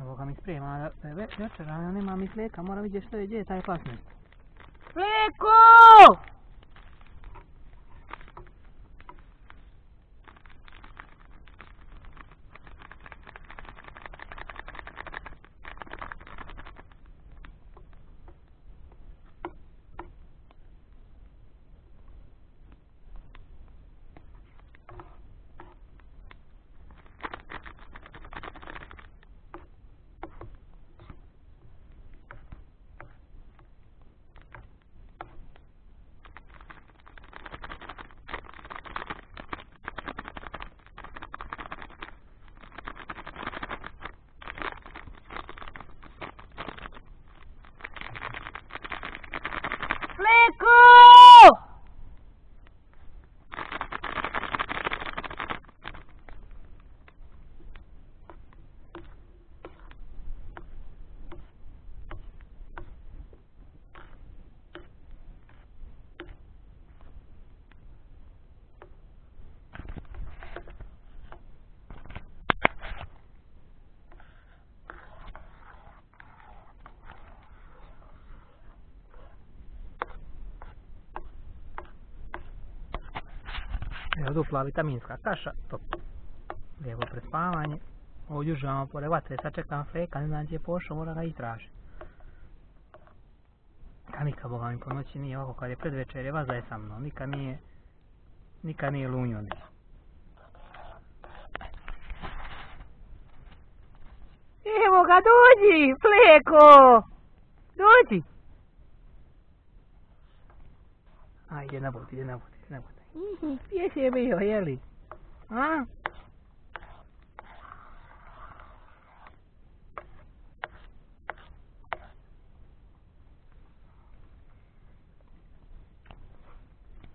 Boga mi sprema, ali ve- večer, ali ja nemam ni mlijeka, moram vidjeti što je, gdje je taj pasnik. Mlijeko! flicker Evo dupla vitaminska kaša, top. Lijepo pred spavanje. Ovdje uživamo pored vatre, sad čekam freka, ne znam gdje je pošao, mora ga istražiti. A nikad, Boga mi, po noći nije ovako, kad je predvečer, je vaza je sa mnom, nikad nije, nikad nije lunio ni. Evo ga, dođi, Fleko! Dođi! Ah, idę na wód, idę na wód, idę na wód. Ihi, pije się wyjo, jeli. A?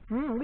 Mmm,